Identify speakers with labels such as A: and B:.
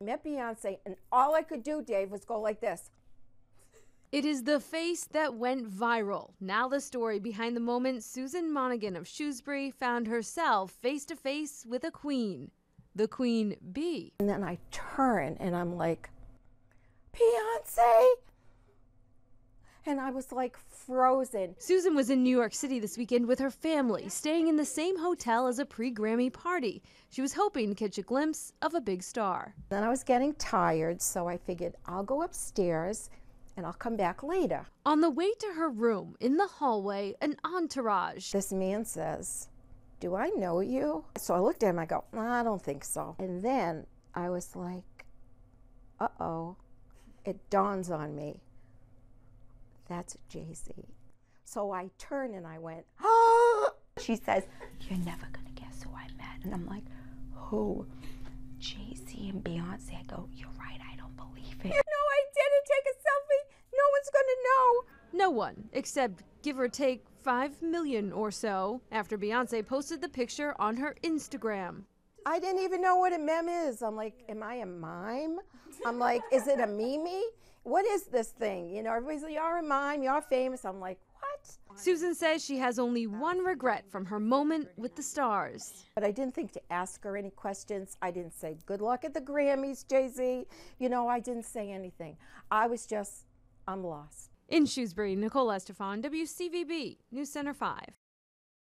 A: met Beyonce, and all I could do, Dave, was go like this.
B: It is the face that went viral. Now, the story behind the moment Susan Monaghan of Shrewsbury found herself face to face with a queen, the Queen Bee.
A: And then I turn and I'm like, Beyonce! And I was like frozen.
B: Susan was in New York City this weekend with her family, staying in the same hotel as a pre Grammy party. She was hoping to catch a glimpse of a big star.
A: Then I was getting tired, so I figured I'll go upstairs and I'll come back later.
B: On the way to her room, in the hallway, an entourage.
A: This man says, Do I know you? So I looked at him, I go, I don't think so. And then I was like, Uh oh. It dawns on me. That's Jay Z. So I turned and I went, Oh! She says, You're never going to guess who I met. And I'm like, Who? Jay Z and Beyonce. I go, You're right, I don't believe it. You know, I didn't take a selfie. No one's going to know.
B: No one, except give or take 5 million or so, after Beyonce posted the picture on her Instagram.
A: I didn't even know what a meme is. I'm like, am I a mime? I'm like, is it a meme? What is this thing? You know, everybody's like, you're a mime, you're famous. I'm like, what?
B: Susan says she has only one regret from her moment with the stars.
A: But I didn't think to ask her any questions. I didn't say, good luck at the Grammys, Jay Z. You know, I didn't say anything. I was just, I'm lost.
B: In Shrewsbury, Nicole Estaphan, WCVB, News Center 5.